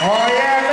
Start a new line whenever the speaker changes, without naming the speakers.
Oh, yeah.